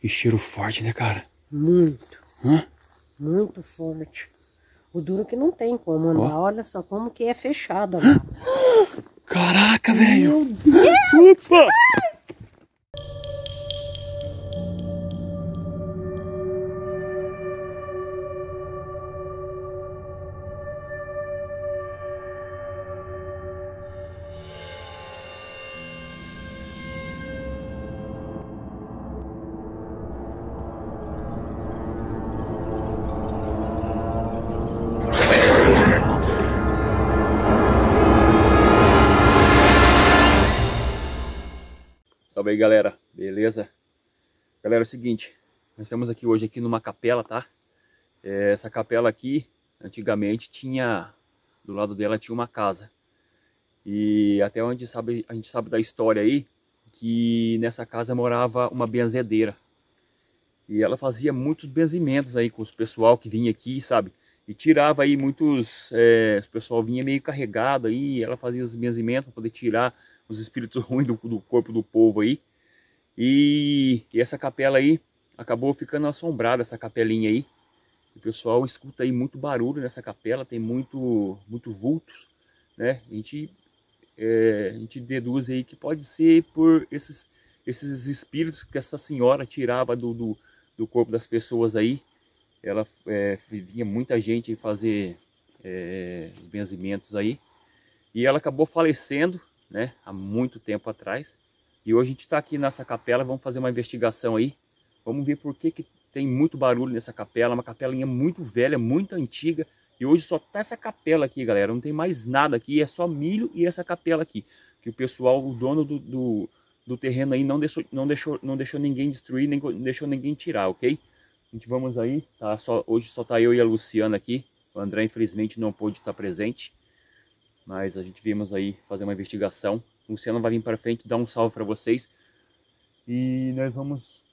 Que cheiro forte, né, cara? Muito. Hã? Muito forte. O duro que não tem como andar. Ó. Olha só como que é fechado. Caraca, velho. Meu Deus! Opa! Galera. Beleza? Galera, é o seguinte. Nós estamos aqui hoje aqui numa capela, tá? É, essa capela aqui, antigamente, tinha... Do lado dela tinha uma casa. E até onde sabe, a gente sabe da história aí, que nessa casa morava uma benzedeira. E ela fazia muitos benzimentos aí com os pessoal que vinha aqui, sabe? E tirava aí muitos... É, o pessoal vinha meio carregado aí, ela fazia os benzimentos para poder tirar os espíritos ruins do, do corpo do povo aí. E, e, essa capela aí acabou ficando assombrada, essa capelinha aí. O pessoal escuta aí muito barulho nessa capela, tem muito, muito vultos, né? A gente, é, a gente deduz aí que pode ser por esses, esses espíritos que essa senhora tirava do, do, do corpo das pessoas aí. Ela é, vinha muita gente fazer é, os benzimentos aí. E ela acabou falecendo né, há muito tempo atrás. E hoje a gente está aqui nessa capela, vamos fazer uma investigação aí. Vamos ver por que, que tem muito barulho nessa capela, uma capelinha muito velha, muito antiga. E hoje só tá essa capela aqui, galera, não tem mais nada aqui, é só milho e essa capela aqui. Que o pessoal, o dono do, do, do terreno aí não deixou, não, deixou, não deixou ninguém destruir, nem deixou ninguém tirar, ok? A gente vamos aí, tá? Só, hoje só tá eu e a Luciana aqui. O André infelizmente não pôde estar presente. Mas a gente viemos aí fazer uma investigação. O Luciano vai vir para frente dar um salve para vocês. E nós vamos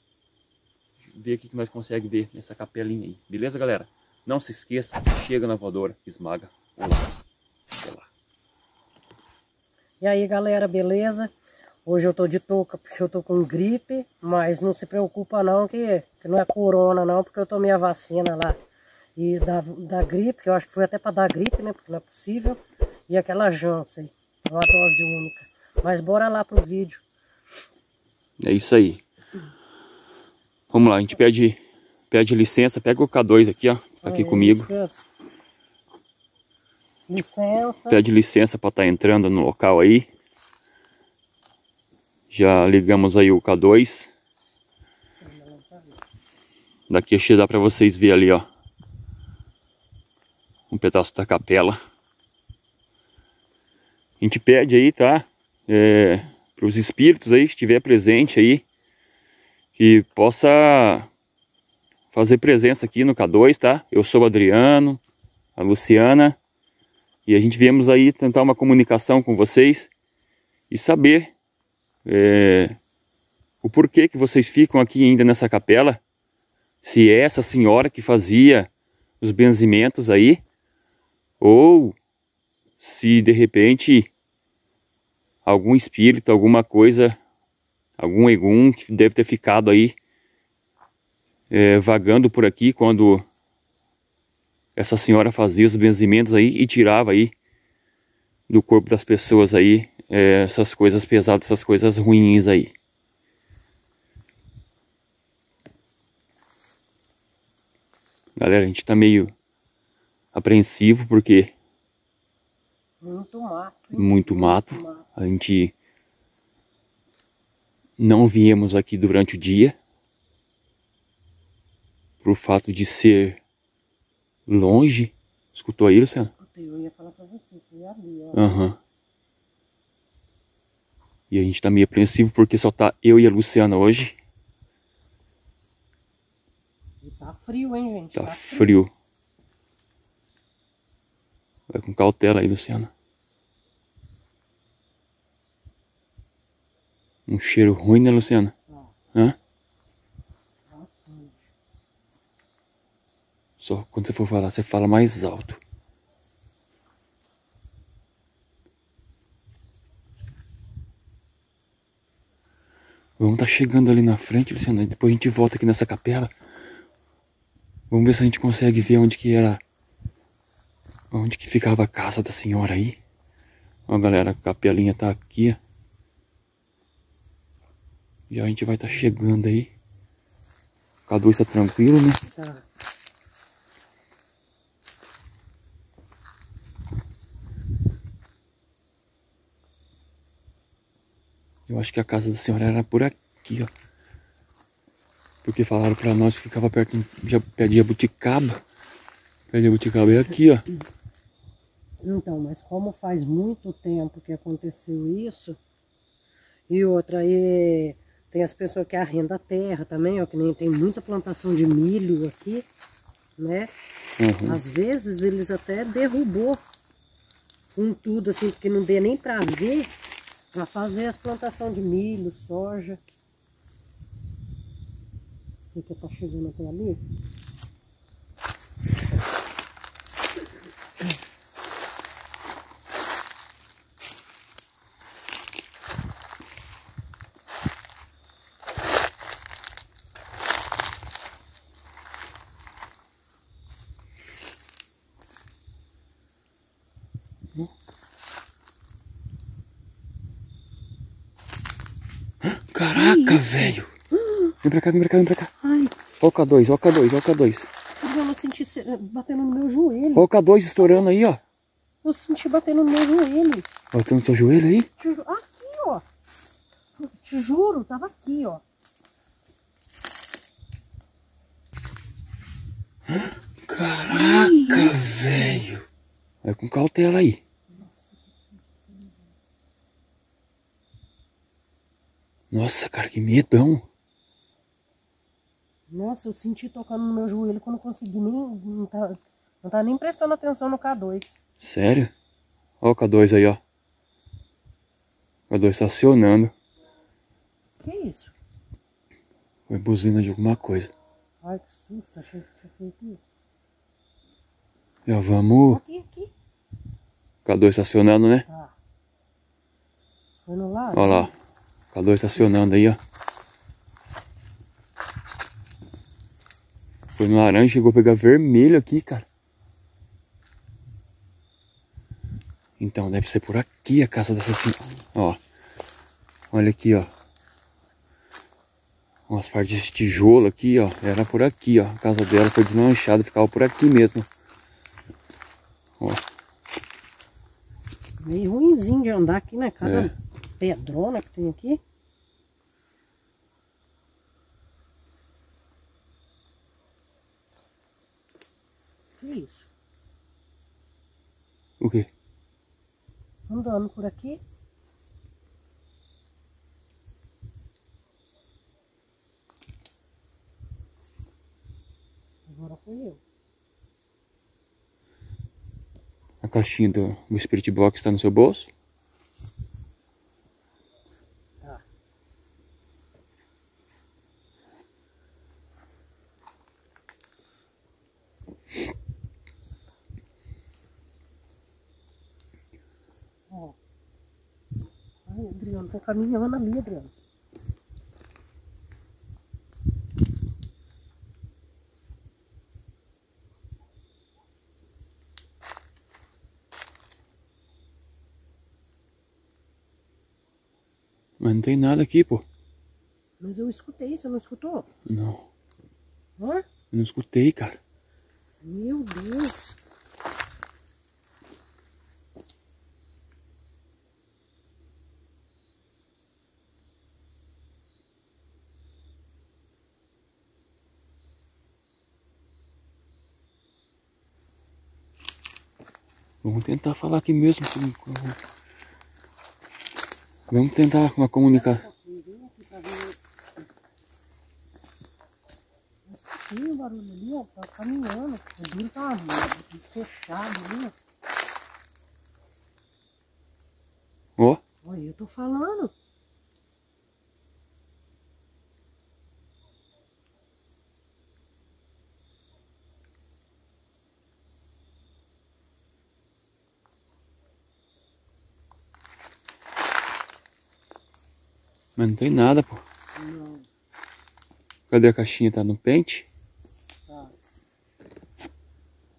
ver o que nós conseguimos ver nessa capelinha aí. Beleza, galera? Não se esqueça, chega na voadora, esmaga. Olá. lá. E aí, galera, beleza? Hoje eu tô de touca porque eu tô com gripe, mas não se preocupa não que, que não é corona não, porque eu tomei a vacina lá e da, da gripe, que eu acho que foi até para dar gripe, né, porque não é possível e aquela Janssen, uma dose única. Mas bora lá pro vídeo. É isso aí. Vamos lá, a gente pede, pede licença, pega o K2 aqui, ó, tá aqui é comigo. Licença. Pede licença para estar tá entrando no local aí. Já ligamos aí o K2. Daqui a dá para vocês ver ali, ó. Um pedaço da capela. A gente pede aí, tá? É, para os espíritos aí que estiver presente aí, que possa fazer presença aqui no K2, tá? Eu sou o Adriano, a Luciana, e a gente viemos aí tentar uma comunicação com vocês e saber é, o porquê que vocês ficam aqui ainda nessa capela, se é essa senhora que fazia os benzimentos aí, ou se de repente algum espírito, alguma coisa, algum egum que deve ter ficado aí é, vagando por aqui quando essa senhora fazia os benzimentos aí e tirava aí do corpo das pessoas aí é, essas coisas pesadas, essas coisas ruins aí. Galera, a gente tá meio apreensivo porque muito mato. Muito mato. Muito mato. A gente não viemos aqui durante o dia. Por fato de ser longe. Escutou aí, Luciano? Escutei, eu ia falar pra você, foi ali, ó. Aham. Uhum. E a gente tá meio apreensivo porque só tá eu e a Luciana hoje. E tá frio, hein, gente? Tá, tá frio. frio. Vai com cautela aí, Luciana. Um cheiro ruim, né, Luciana? Hã? Só quando você for falar, você fala mais alto. Vamos tá chegando ali na frente, Luciana. Depois a gente volta aqui nessa capela. Vamos ver se a gente consegue ver onde que era... Onde que ficava a casa da senhora aí. Ó, galera, a capelinha tá aqui, ó. Já a gente vai estar tá chegando aí. O Cadu está tranquilo, né? Tá. Eu acho que a casa da senhora era por aqui, ó. Porque falaram pra nós que ficava perto de, pé de Jabuticaba. Pé de Jabuticaba é aqui, ó. Então, mas como faz muito tempo que aconteceu isso, e outra aí tem as pessoas que arrendam a terra também, ó, que nem tem muita plantação de milho aqui, né? Uhum. Às vezes eles até derrubou com tudo assim, porque não dê nem para ver, para fazer as plantações de milho, soja. Você que tá chegando até ali? Caraca, velho. Vem pra cá, vem pra cá, vem pra cá. Ai. Ó o K2, ó o K2, ó o K2. Eu senti batendo no meu joelho. Ó o K2 estourando aí, ó. Eu senti batendo no meu joelho. Batendo no seu joelho aí? Aqui, ó. Te juro, tava aqui, ó. Caraca, velho. Vai com cautela aí. Nossa, cara, que medão. Nossa, eu senti tocando no meu joelho quando não consegui nem. Não tá, não tá nem prestando atenção no K2. Sério? Olha o K2 aí, ó. O K2 estacionando. Que isso? Foi buzina de alguma coisa. Ai, que susto, achei que tinha feito Já vamos. Aqui, aqui. K2 estacionando, né? Tá. Foi no lado? Olha lá. Calor estacionando aí, ó. Foi no laranja, chegou a pegar vermelho aqui, cara. Então, deve ser por aqui a casa dessa senhora. Ó. Olha aqui, ó. Umas partes de tijolo aqui, ó. Era por aqui, ó. A casa dela foi desmanchada, ficava por aqui mesmo. Ó. Meio ruimzinho de andar aqui, né? Cada... É pedrona que tem aqui. Que isso? O quê? Andando por aqui. Agora foi eu. A caixinha do, do Spirit Box está no seu bolso? Adriano, tô caminhando ali, Adriano. Mas não tem nada aqui, pô. Mas eu escutei, você não escutou? Não. Hã? Eu não escutei, cara. Meu Deus. Vamos tentar falar aqui mesmo. Vamos tentar uma comunicação. Tem um barulho ali, ó, tá caminhando. O vidro tá fechado ali, ó. Ó. Olha, eu tô falando. Mas não tem nada, pô. Não. Cadê a caixinha? Tá no pente? Tá.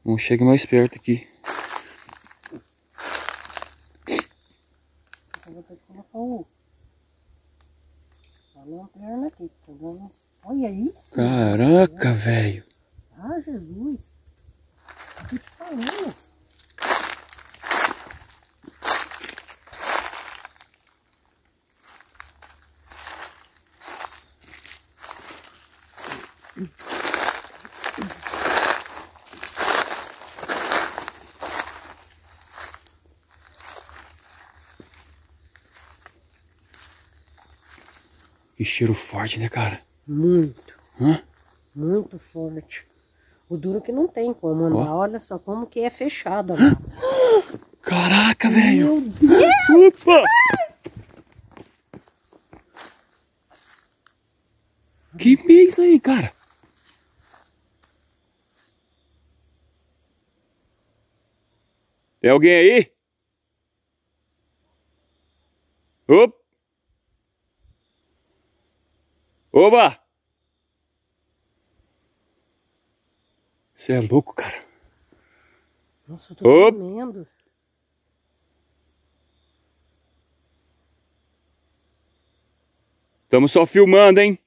Vamos chegar mais perto aqui. Eu vou ter que colocar o... A lanterna aqui, tá dando... Olha isso. Caraca, velho. Ah, Jesus. Tô te falando. Cheiro forte, né, cara? Muito, Hã? muito forte. O duro que não tem como andar. Ó. Olha só como que é fechado agora. Caraca, velho. Meu Deus. Opa! Que mês aí, cara? Tem alguém aí? Opa! Oba! Você é louco, cara. Nossa, eu tô tremendo. Estamos só filmando, hein?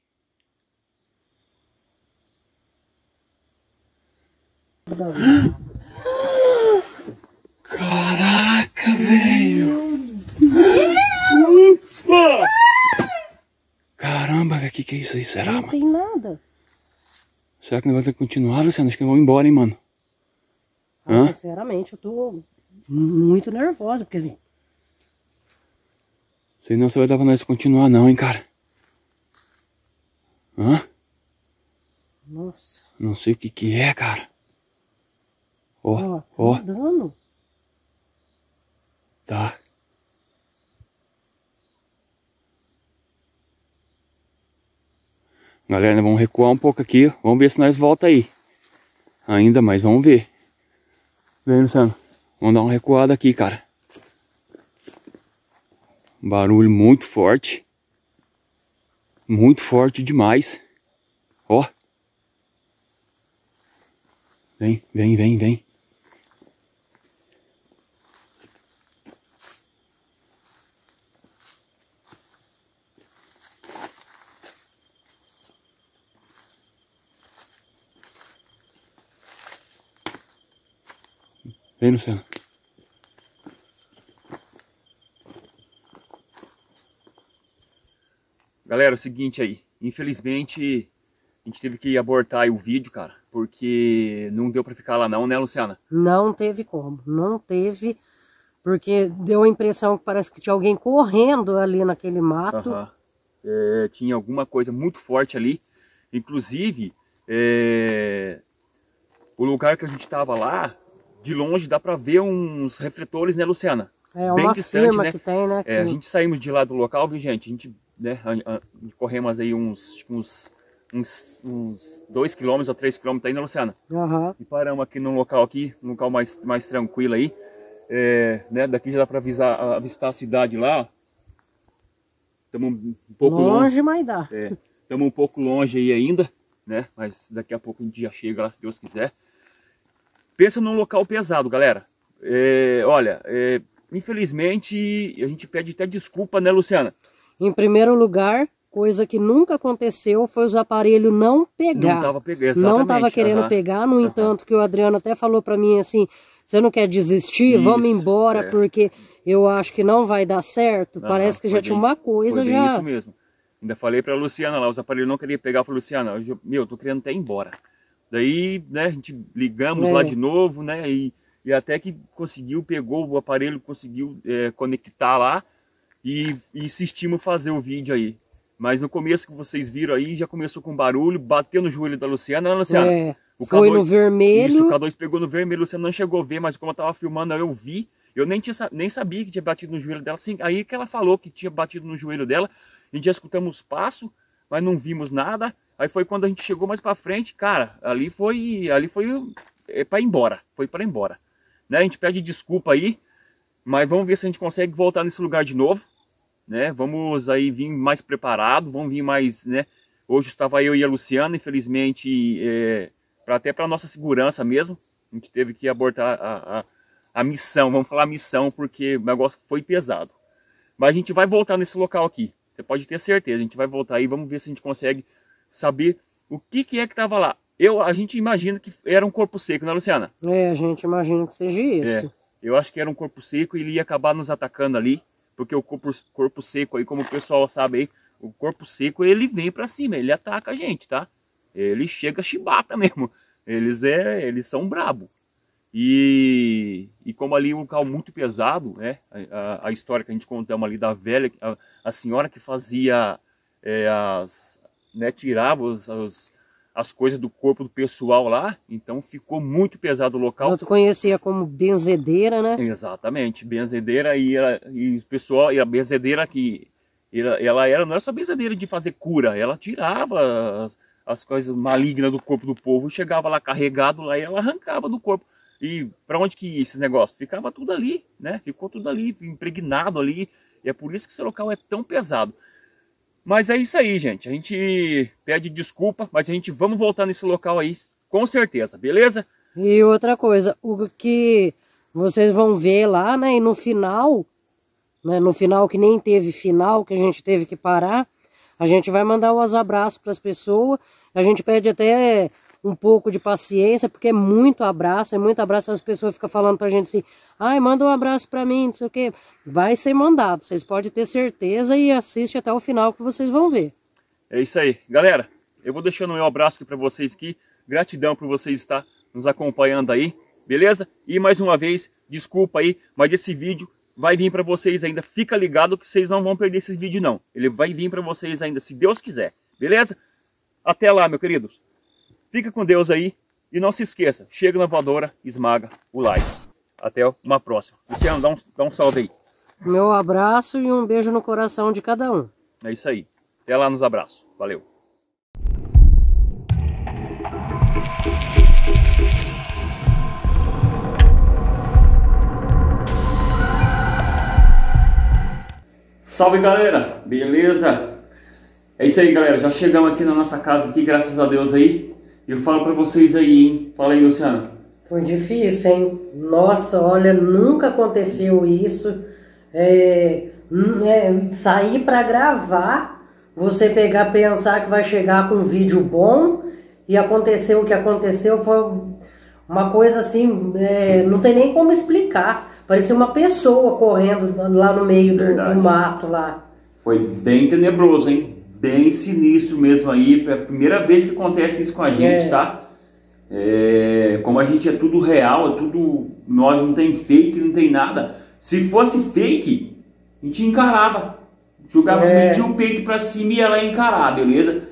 Caraca, velho! Ufa! Caramba, velho, que que é isso aí? Será, Não mano? tem nada. Será que não vai ter que continuar, Luciano? Acho que vou embora, hein, mano? Ah, Hã? Sinceramente, eu tô muito nervosa, porque assim, Sei não se vai dar pra nós continuar, não, hein, cara? Hã? nossa, Não sei o que que é, cara. Ó, ó, tá ó, dando. tá. Galera, vamos recuar um pouco aqui. Vamos ver se nós volta aí. Ainda, mas vamos ver. Vem, Luciano. Vamos dar uma recuada aqui, cara. Barulho muito forte. Muito forte demais. Ó. Vem, vem, vem, vem. Vem, Luciano. Galera, é o seguinte aí. Infelizmente, a gente teve que abortar aí o vídeo, cara. Porque não deu pra ficar lá não, né, Luciana? Não teve como, não teve, porque deu a impressão que parece que tinha alguém correndo ali naquele mato. Aham. É, tinha alguma coisa muito forte ali. Inclusive, é, o lugar que a gente tava lá, de longe dá pra ver uns refletores, né, Luciana? É Bem uma distante, né? que tem, né? É, a gente saímos de lá do local, viu, gente? A gente, né, a- a- corremos aí uns, uns, uns, uns 2 km ou 3 km aí, né, Luciana? Aham. E paramos aqui num local aqui, num local mais, mais tranquilo aí. É, né, daqui já dá avisar, avistar a cidade lá. Estamos um pouco longe. Longe, mas dá. Estamos um pouco longe aí ainda, né? Mas daqui a pouco a gente já chega lá, se Deus quiser. Pensa num local pesado, galera. É, olha, é, infelizmente a gente pede até desculpa, né, Luciana? Em primeiro lugar, coisa que nunca aconteceu foi os aparelhos não pegar. Não tava pegando, Não estava querendo aham. pegar, no entanto, que o Adriano até falou para mim assim: você não quer desistir? Isso, Vamos embora, é. porque eu acho que não vai dar certo. Aham, Parece que já foi tinha bem uma coisa foi já. isso mesmo. Ainda falei pra Luciana lá, os aparelhos não queriam pegar. Eu falei, Luciana, eu- meu, eu tô querendo até ir embora. Daí, né, a gente ligamos É. lá de novo, né, e, e até que conseguiu, pegou o aparelho, conseguiu é, conectar lá e, e insistimos fazer o vídeo aí. Mas no começo que vocês viram aí, já começou com barulho, bateu no joelho da Luciana, né, Luciana? É, O foi K2 no Isso, vermelho. o K2 pegou no vermelho, você não chegou a ver, mas como eu tava filmando, eu vi. Eu nem, tinha, nem sabia que tinha batido no joelho dela. Assim, aí que ela falou que tinha batido no joelho dela. A gente já escutamos os passos, mas não vimos nada. Aí foi quando a gente chegou mais pra frente, cara, ali foi. Ali foi é, para embora. Foi para embora. Né? A gente pede desculpa aí, mas vamos ver se a gente consegue voltar nesse lugar de novo. né? Vamos aí vir mais preparado, vamos vir mais, né? Hoje estava eu e a Luciana, infelizmente, é, pra, até para nossa segurança mesmo, a gente teve que abortar a, a, a missão, vamos falar missão, porque o negócio foi pesado. Mas a gente vai voltar nesse local aqui, você pode ter certeza, a gente vai voltar aí, vamos ver se a gente consegue saber o que, que é que estava lá. Eu, a gente imagina que era um corpo seco, né, Luciana? É, a gente imagina que seja isso. É, eu acho que era um corpo seco e ele ia acabar nos atacando ali, porque o corpo, corpo seco aí, como o pessoal sabe aí, o corpo seco ele vem para cima, ele ataca a gente, tá? Ele chega chibata mesmo. Eles é, eles são brabo. E, e como ali é um local muito pesado, né? A, a, história que a gente contamos ali da velha, a, a senhora que fazia é, as, né, tirava os, os, as coisas do corpo do pessoal lá, então ficou muito pesado o local. Tu conhecia como benzedeira, né? Exatamente, benzedeira e, e o pessoal, e a benzedeira que ela, ela era, não era só benzedeira de fazer cura, ela tirava as, as coisas malignas do corpo do povo, chegava lá carregado lá e ela arrancava do corpo. E para onde que ia esses negócios? Ficava tudo ali, né? Ficou tudo ali, impregnado ali. E é por isso que esse local é tão pesado. Mas é isso aí, gente. A gente pede desculpa, mas a gente vamos voltar nesse local aí, com certeza, beleza? E outra coisa, o que vocês vão ver lá, né? E no final, né, no final que nem teve final, que a gente teve que parar, a gente vai mandar os abraços para as pessoas. A gente pede até um pouco de paciência, porque é muito abraço, é muito abraço. As pessoas ficam falando para a gente assim, ai, manda um abraço para mim, não sei o quê. Vai ser mandado, vocês podem ter certeza e assiste até o final que vocês vão ver. É isso aí. Galera, eu vou deixando meu abraço aqui para vocês aqui. Gratidão por vocês estar nos acompanhando aí, beleza? E mais uma vez, desculpa aí, mas esse vídeo vai vir para vocês ainda. Fica ligado que vocês não vão perder esse vídeo não. Ele vai vir para vocês ainda, se Deus quiser. Beleza? Até lá, meus queridos. Fica com Deus aí. E não se esqueça, chega na voadora, esmaga o like. Até uma próxima. Luciano, dá um, dá um salve aí. Meu abraço e um beijo no coração de cada um. É isso aí. Até lá nos abraços. Valeu. Salve galera, beleza? É isso aí galera, já chegamos aqui na nossa casa aqui, graças a Deus aí. Eu falo pra vocês aí, hein? Fala aí, Luciano. Foi difícil, hein? Nossa, olha, nunca aconteceu isso. É, é, sair pra gravar, você pegar, pensar que vai chegar com um vídeo bom e aconteceu o que aconteceu foi uma coisa assim, é, não tem nem como explicar. Parecia uma pessoa correndo lá no meio do, do, mato lá. Foi bem tenebroso, hein? Bem sinistro mesmo aí. É a primeira vez que acontece isso com a gente, é. tá? É, como a gente é tudo real, é tudo. Nós não tem fake, não tem nada. Se fosse fake, a gente encarava. Jogava é. o peito pra cima e ela ia encarar, beleza?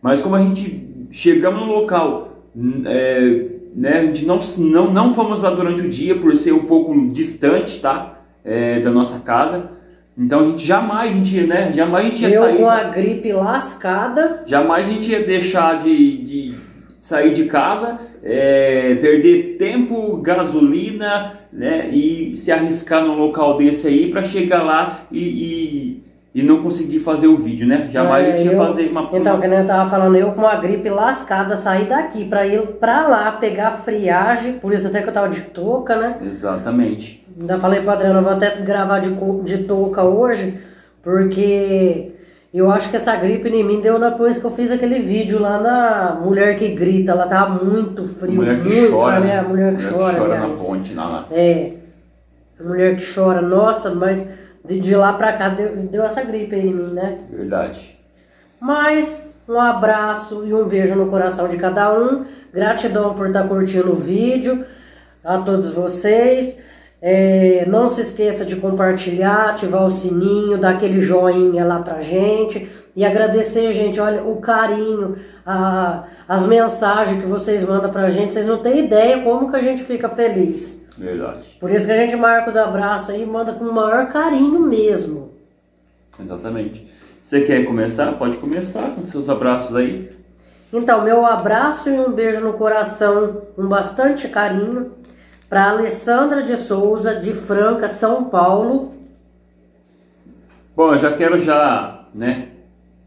Mas como a gente chegamos no local, é, né? A gente não, não, não fomos lá durante o dia por ser um pouco distante, tá? É, da nossa casa. Então a gente jamais, a gente, né? Jamais a gente ia Eu sair. com a gripe lascada. Jamais a gente ia deixar de, de sair de casa, é, perder tempo, gasolina, né? E se arriscar num local desse aí para chegar lá e, e e não consegui fazer o vídeo, né? Jamais é, eu tinha fazer uma Então, que nem eu tava falando, eu com uma gripe lascada saí daqui para ir para lá pegar friagem, por isso até que eu tava de touca, né? Exatamente. Ainda falei pro Adriano, eu vou até gravar de, de touca hoje, porque eu acho que essa gripe em mim deu depois que eu fiz aquele vídeo lá na mulher que grita, ela tava muito frio, mulher que muito, chora, né? A mulher que mulher chora, que chora na ponte, lá. É. A mulher que chora, nossa, mas de, de lá pra cá deu, deu essa gripe aí em mim, né? Verdade. Mas um abraço e um beijo no coração de cada um. Gratidão por estar curtindo o vídeo. A todos vocês. É, não se esqueça de compartilhar, ativar o sininho, dar aquele joinha lá pra gente. E agradecer, gente, olha, o carinho, a, as mensagens que vocês mandam pra gente. Vocês não têm ideia como que a gente fica feliz. Verdade. Por isso que a gente marca os abraços aí e manda com o maior carinho mesmo. Exatamente. Você quer começar? Pode começar com seus abraços aí. Então, meu abraço e um beijo no coração, com bastante carinho, para Alessandra de Souza, de Franca, São Paulo. Bom, eu já quero já, né,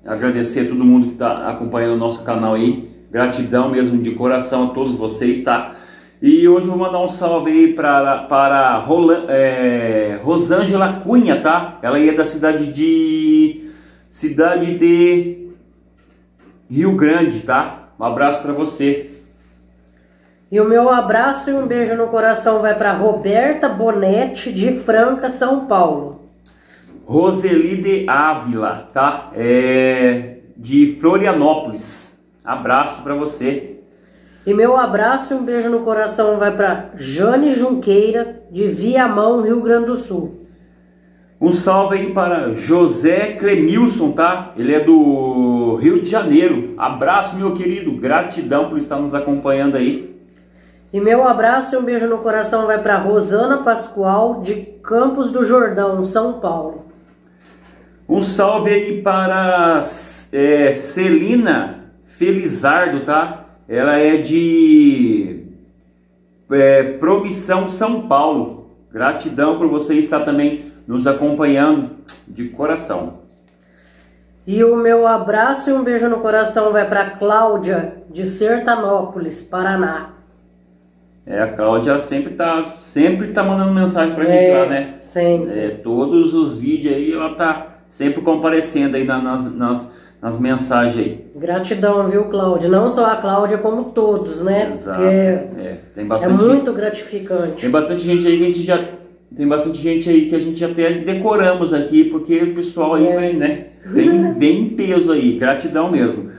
agradecer a todo mundo que está acompanhando o nosso canal aí. Gratidão mesmo de coração a todos vocês, tá? E hoje vou mandar um salve aí para Rola, é, Rosângela Cunha, tá? Ela é da cidade de... Cidade de Rio Grande, tá? Um abraço para você. E o meu abraço e um beijo no coração vai para Roberta Bonetti de Franca, São Paulo. Roseli de Ávila, tá? É de Florianópolis. Abraço para você. E meu abraço e um beijo no coração vai para Jane Junqueira de Viamão, Rio Grande do Sul. Um salve aí para José Clemilson, tá? Ele é do Rio de Janeiro. Abraço, meu querido. Gratidão por estar nos acompanhando aí. E meu abraço e um beijo no coração vai para Rosana Pascoal, de Campos do Jordão, São Paulo. Um salve aí para é, Celina Felizardo, tá? Ela é de é, Promissão, São Paulo. Gratidão por você estar também nos acompanhando de coração. E o meu abraço e um beijo no coração vai para Cláudia, de Sertanópolis, Paraná. É, a Cláudia sempre tá, sempre tá mandando mensagem pra gente é, lá, né? Sempre. É, todos os vídeos aí, ela tá sempre comparecendo aí nas, nas, nas mensagens aí. Gratidão, viu, Cláudia? Não só a Cláudia, como todos, né? Exato. É, é, tem bastante, é muito gratificante. Tem bastante gente aí que a gente já. Tem bastante gente aí que a gente até decoramos aqui, porque o pessoal aí é. vem, né? Vem, vem em peso aí. Gratidão mesmo.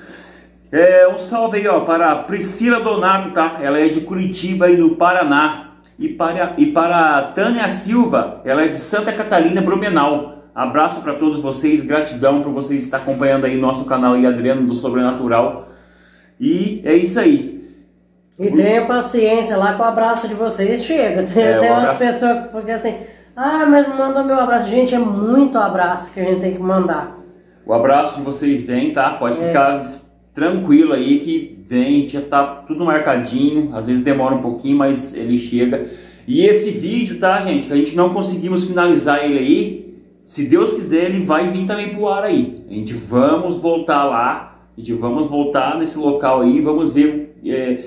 É, um salve aí, ó, para Priscila Donato, tá? Ela é de Curitiba, aí no Paraná. E para, e para Tânia Silva, ela é de Santa Catarina, Blumenau. Abraço para todos vocês, gratidão por vocês estar acompanhando aí nosso canal aí, Adriano do Sobrenatural. E é isso aí. E tenha paciência lá com o abraço de vocês, chega. Tem, é, tem umas pessoas que ficam assim, ah, mas não mandou meu abraço. Gente, é muito abraço que a gente tem que mandar. O abraço de vocês vem, tá? Pode é. ficar tranquilo aí que vem, já tá tudo marcadinho, às vezes demora um pouquinho, mas ele chega. E esse vídeo, tá, gente, que a gente não conseguimos finalizar ele aí, se Deus quiser, ele vai vir também pro ar aí. A gente vamos voltar lá, a gente vamos voltar nesse local aí, vamos ver. É,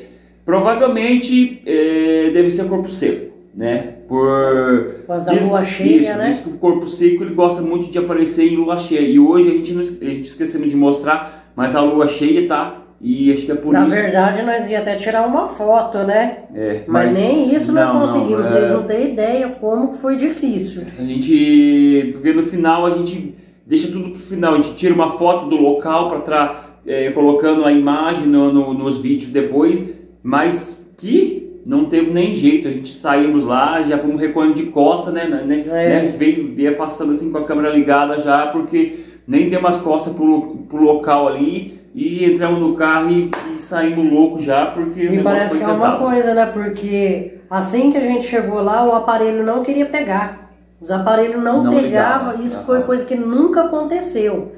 provavelmente é, deve ser corpo seco, né? Por. Por causa da lua cheia, isso, né? Isso o corpo seco ele gosta muito de aparecer em lua cheia. E hoje a gente, a gente esquecemos de mostrar mas a lua cheia tá e acho que é por Na isso. Na verdade, nós ia até tirar uma foto, né? É, mas, mas nem isso não, não conseguimos. Não, é... Vocês não têm ideia como que foi difícil. A gente. Porque no final a gente deixa tudo pro final. A gente tira uma foto do local para estar é, colocando a imagem no, no, nos vídeos depois. Mas que não teve nem jeito. A gente saímos lá, já fomos recolhendo de costa, né? né, é. né? Veio, veio afastando assim com a câmera ligada já, porque nem demos as costas pro, pro local ali e entramos no carro e, e saímos loucos já, porque E parece que é uma coisa, né? Porque assim que a gente chegou lá, o aparelho não queria pegar. Os aparelhos não, não pegavam, isso foi coisa que nunca aconteceu.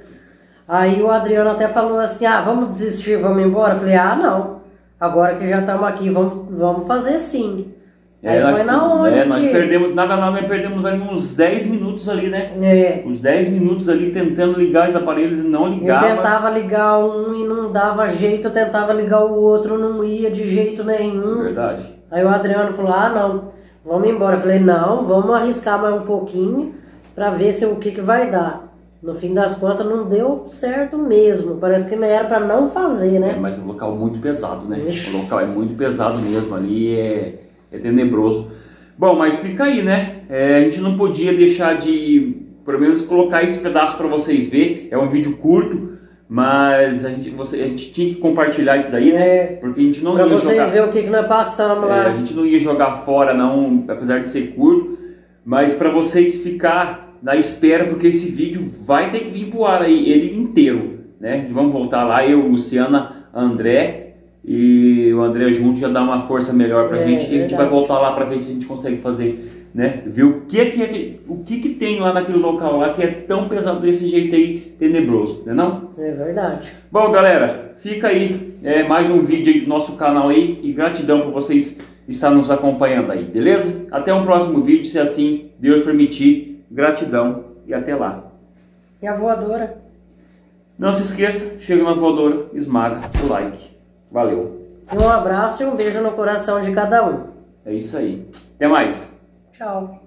Aí o Adriano até falou assim: ah, vamos desistir, vamos embora. Eu falei: ah, não. Agora que já estamos aqui, vamos, vamos fazer sim. É, Aí foi na onde? É, nós perdemos, nada, nada, nós perdemos ali uns 10 minutos ali, né? É. Uns 10 minutos ali tentando ligar os aparelhos e não ligava. Eu tentava ligar um e não dava jeito, eu tentava ligar o outro, não ia de jeito nenhum. Verdade. Aí o Adriano falou, ah não, vamos embora. Eu falei, não, vamos arriscar mais um pouquinho para ver se o que, que vai dar. No fim das contas não deu certo mesmo. Parece que não era para não fazer, né? É, mas é um local muito pesado, né? Ixi. O local é muito pesado mesmo ali, é é tenebroso. Bom, mas fica aí, né? É, a gente não podia deixar de, pelo menos, colocar esse pedaço para vocês ver. É um vídeo curto, mas a gente, você, a gente tinha que compartilhar isso daí, né? É, Porque a gente não pra ia vocês jogar... ver o que, que nós passamos lá. É, a gente não ia jogar fora, não, apesar de ser curto, mas para vocês ficar na espera, porque esse vídeo vai ter que vir pro ar aí, ele inteiro, né? Vamos voltar lá, eu, Luciana, André, e o André junto já dá uma força melhor pra é, gente e a gente vai voltar lá para ver se a gente consegue fazer, né? Ver o que que é, o que que tem lá naquele local lá que é tão pesado desse jeito aí, tenebroso, né não? É verdade. Bom, galera, fica aí é, mais um vídeo aí do nosso canal aí e gratidão por vocês estar nos acompanhando aí, beleza? Até um próximo vídeo, se assim Deus permitir. Gratidão e até lá. E a voadora? Não se esqueça, chega na voadora, esmaga o like. Valeu. Um abraço e um beijo no coração de cada um. É isso aí. Até mais. Tchau.